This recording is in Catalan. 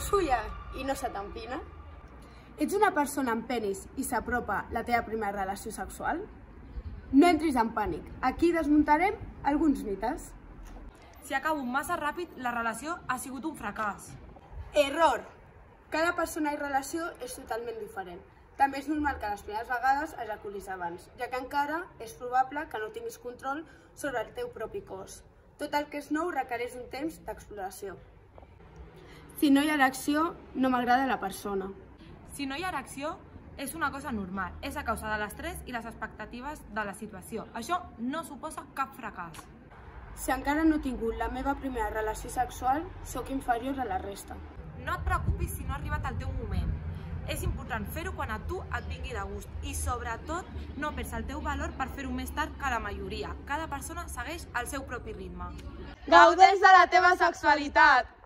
xulla i no se t'empina? Ets una persona amb penis i s'apropa la teva primera relació sexual? No entris en pànic. Aquí desmuntarem alguns mites. Si acabo massa ràpid, la relació ha sigut un fracàs. Error! Cada persona i relació és totalment diferent. També és normal que les primeres vegades ejaculis abans, ja que encara és probable que no tinguis control sobre el teu propi cos. Tot el que és nou requereix un temps d'exploració. Si no hi ha erecció, no m'agrada la persona. Si no hi ha erecció, és una cosa normal. És a causa de l'estrès i les expectatives de la situació. Això no suposa cap fracàs. Si encara no he tingut la meva primera relació sexual, sóc inferior a la resta. No et preocupis si no ha arribat el teu moment. És important fer-ho quan a tu et vingui de gust i, sobretot, no perds el teu valor per fer-ho més tard que la majoria. Cada persona segueix el seu propi ritme. Gaudeix de la teva sexualitat!